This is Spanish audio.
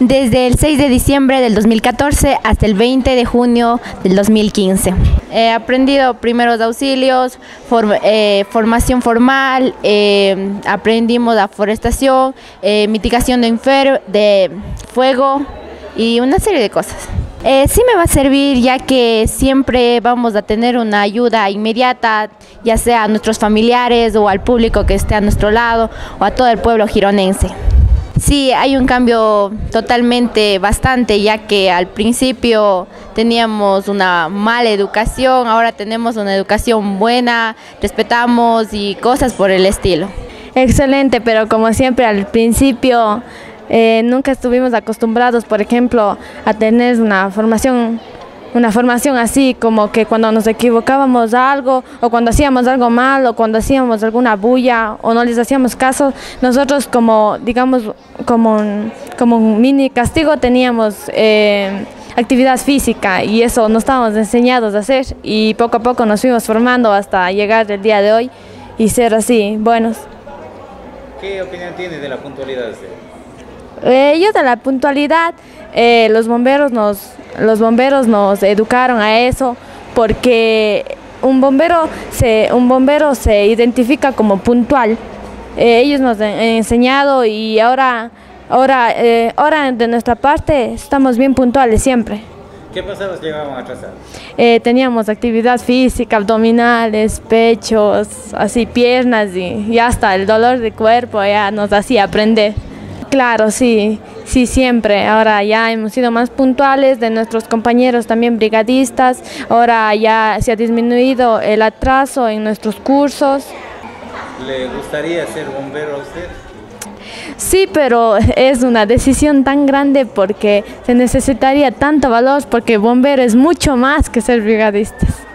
Desde el 6 de diciembre del 2014 hasta el 20 de junio del 2015. He aprendido primeros auxilios, eh, formación formal, eh, aprendimos la forestación, eh, mitigación de, de fuego y una serie de cosas. sí me va a servir ya que siempre vamos a tener una ayuda inmediata, ya sea a nuestros familiares o al público que esté a nuestro lado o a todo el pueblo gironense. Sí, hay un cambio totalmente bastante, ya que al principio teníamos una mala educación, ahora tenemos una educación buena, respetamos y cosas por el estilo. Excelente, pero como siempre al principio eh, nunca estuvimos acostumbrados, por ejemplo, a tener una formación una formación así, como que cuando nos equivocábamos algo, o cuando hacíamos algo mal, o cuando hacíamos alguna bulla, o no les hacíamos caso, nosotros como, digamos, como un, como un mini castigo teníamos eh, actividad física y eso no estábamos enseñados a hacer y poco a poco nos fuimos formando hasta llegar el día de hoy y ser así, buenos. ¿Qué opinión tiene de la puntualidad? Yo de la puntualidad, eh, los bomberos nos los bomberos nos educaron a eso porque un bombero se, un bombero se identifica como puntual. Eh, ellos nos han enseñado y ahora, ahora, eh, ahora de nuestra parte estamos bien puntuales siempre. ¿Qué pasados llegaban a atrasar? Eh, teníamos actividad física, abdominales, pechos, así piernas y, y hasta el dolor de cuerpo ya nos hacía aprender. Claro, sí, sí, siempre. Ahora ya hemos sido más puntuales de nuestros compañeros también brigadistas. Ahora ya se ha disminuido el atraso en nuestros cursos. ¿Le gustaría ser bombero a usted? Sí, pero es una decisión tan grande porque se necesitaría tanto valor porque bombero es mucho más que ser brigadistas.